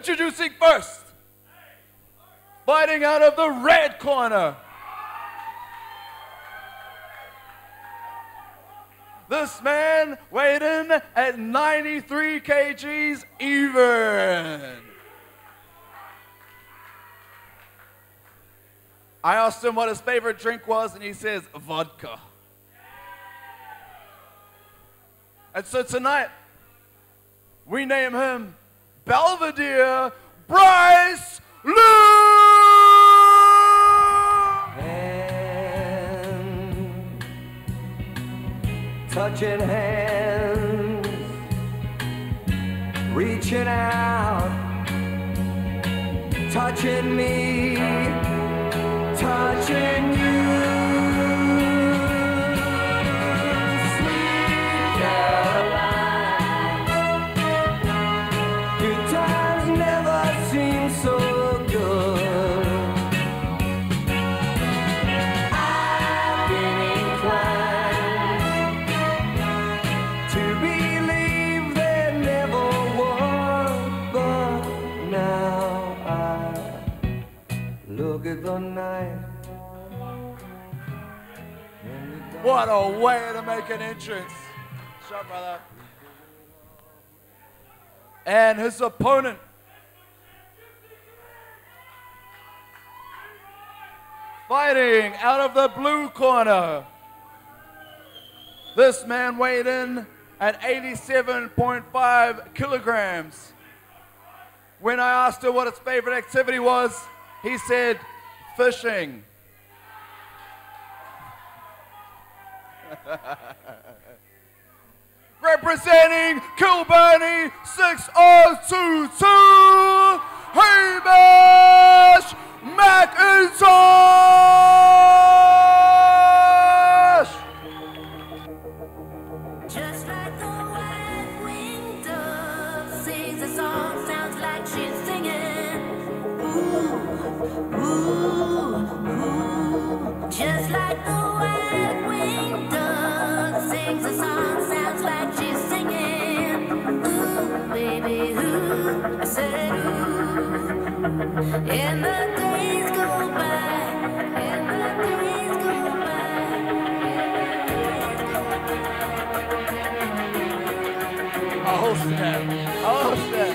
Introducing first, fighting out of the red corner. This man weighed in at 93 kgs even. I asked him what his favorite drink was, and he says vodka. And so tonight, we name him Belvedere Bryce Luke! Touching hands, reaching out, touching me, touching you. What a way to make an entrance. Shut brother. And his opponent. Fighting out of the blue corner. This man weighed in at 87.5 kilograms. When I asked her what his favorite activity was, he said fishing. representing Kilbirnie 6022, Hamish McIntosh! Just like the sings a song, sounds like she's singing. Ooh, ooh, ooh. Just like the Oh snap! Oh snap!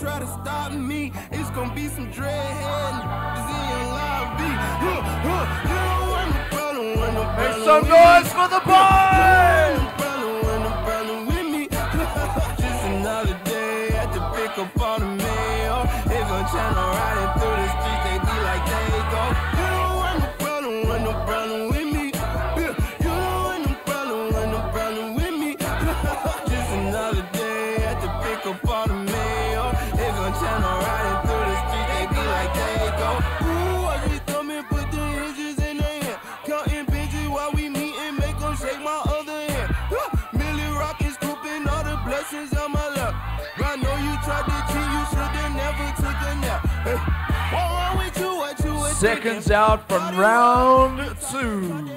Try to stop me. It's gonna be some dreadhead niggas in your lobby. Huh, huh, you don't want no problem, want no Make some noise for the You don't boys! want no problem, want no problem with me. Just another day at the pick up on the mail. They gon' channel riding through the streets, they be like they Through the streets, they be like they go. Ooh, I just come and put the hinges in hand. Counting bitches while we meet and make them shake my other hand. Scooping all the blessings on my lap. I know you tried to cheat, you should've never took a nap. Hey, you? You Seconds out from round two.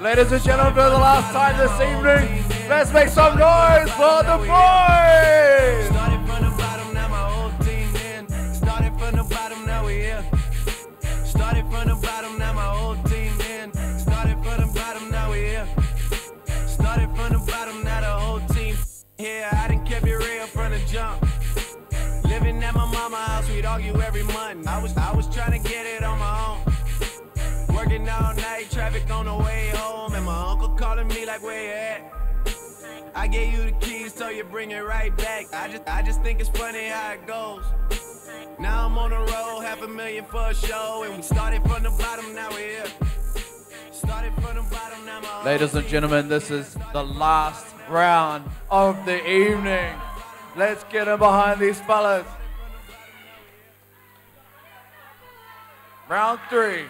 Ladies and gentlemen, for the last time this evening, let's make some noise for the boys! Started from the bottom, now my whole team in. Started from the bottom, now we here. Started from the bottom, now my whole team in. Started from the bottom, now we here. Started from the bottom, now the whole team. I real from the jump. Living at my house, we'd argue every month. I was I was trying to get it on my own. Working all night, traffic on the way home, and my uncle calling me like, where you at? I gave you the keys, so you bring it right back. I just, I just think it's funny how it goes. Now I'm on the road, half a million for a show, and we started from the bottom, now we're here. Started from the bottom, Ladies and gentlemen, this is the last round of the evening. Let's get in behind these fellas. Round three.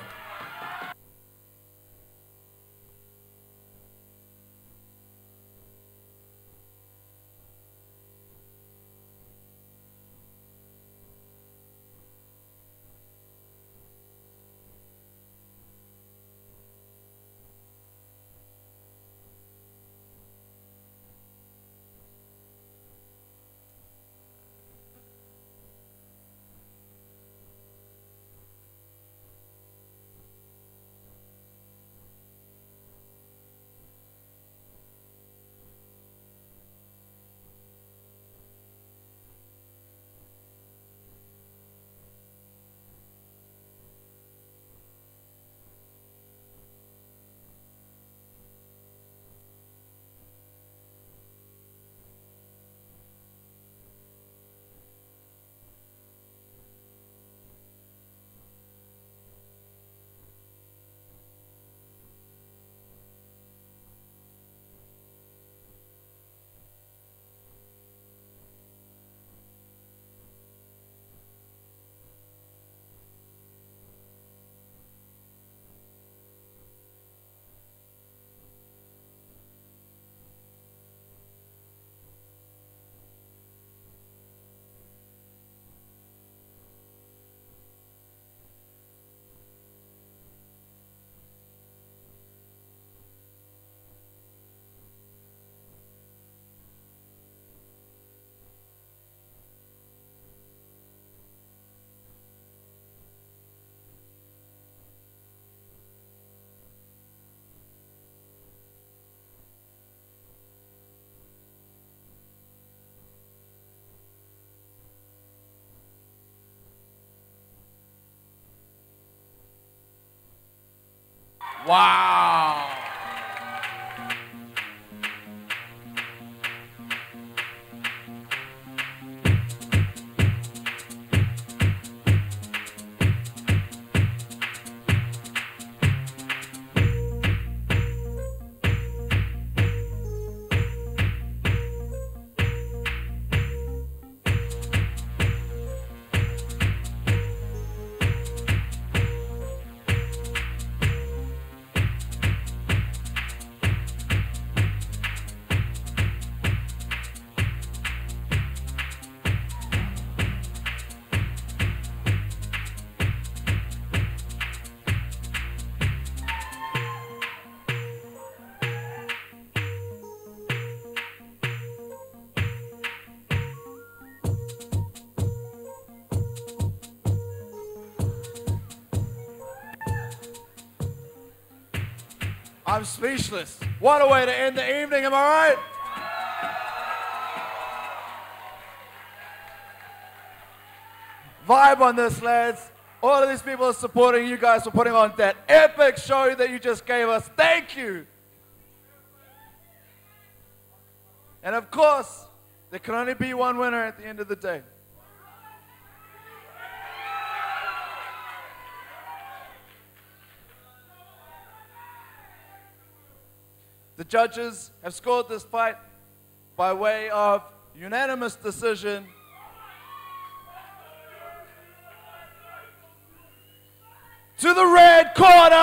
Wow. I'm speechless. What a way to end the evening, am I right? Vibe on this, lads. All of these people are supporting you guys for putting on that epic show that you just gave us. Thank you. And of course, there can only be one winner at the end of the day. The judges have scored this fight by way of unanimous decision. To the red corner!